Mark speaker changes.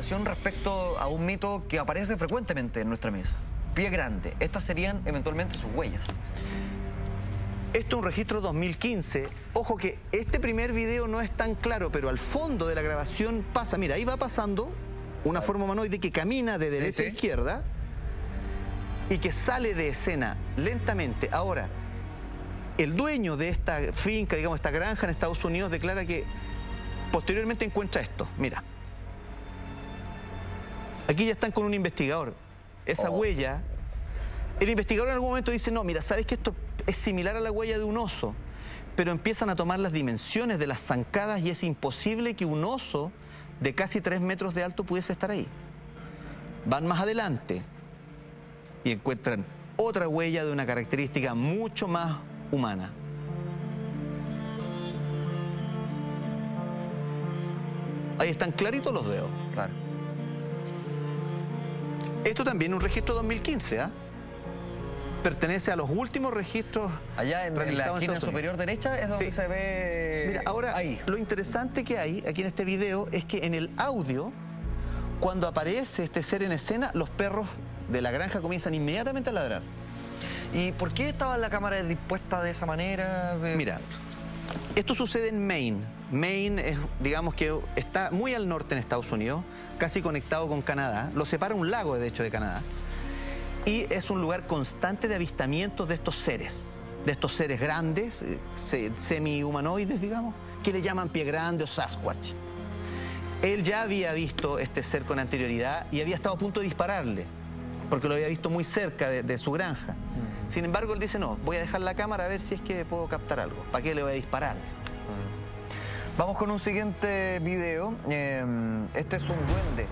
Speaker 1: especulación respecto a un mito que aparece frecuentemente en nuestra mesa. Pie grande. Estas serían eventualmente sus huellas.
Speaker 2: Esto es un registro 2015. Ojo que este primer video no es tan claro, pero al fondo de la grabación pasa, mira, ahí va pasando una forma humanoide que camina de derecha a izquierda y que sale de escena lentamente. Ahora, el dueño de esta finca, digamos, esta granja en Estados Unidos, declara que posteriormente encuentra esto. Mira. Aquí ya están con un investigador. Esa
Speaker 1: Oh.
Speaker 2: huella... El investigador en algún momento dice, no, mira, ¿sabes que esto es similar a la huella de un oso? Pero empiezan a tomar las dimensiones de las zancadas y es imposible que un oso de casi tres metros de alto pudiese estar ahí. Van más adelante y encuentran otra huella de una característica mucho más humana. Ahí están claritos los dedos. Esto también es un registro 2015, ¿ah? Pertenece a los últimos registros
Speaker 1: Allá en, en la esquina superior derecha es donde
Speaker 2: Sí.
Speaker 1: se ve...
Speaker 2: Mira, ahora
Speaker 1: Ahí.
Speaker 2: lo interesante que hay aquí en este video es que en el audio, cuando aparece este ser en escena, los perros de la granja comienzan inmediatamente a ladrar.
Speaker 1: ¿Y por qué estaba la cámara dispuesta de esa manera?
Speaker 2: Mira, esto sucede en Maine. Maine es, digamos que está muy al norte en Estados Unidos, casi conectado con Canadá. Lo separa un lago, de hecho, de Canadá. Y es un lugar constante de avistamientos de estos seres, de estos seres grandes, eh, se- semi-humanoides, digamos, que le llaman pie grande o Sasquatch. Él ya había visto este ser con anterioridad y había estado a punto de dispararle, porque lo había visto muy cerca de, de su granja. Sin embargo, él dice, no, voy a dejar la cámara a ver si es que puedo captar algo. ¿Para qué le voy a disparar?
Speaker 1: Vamos con un siguiente video. Eh, este es un duende.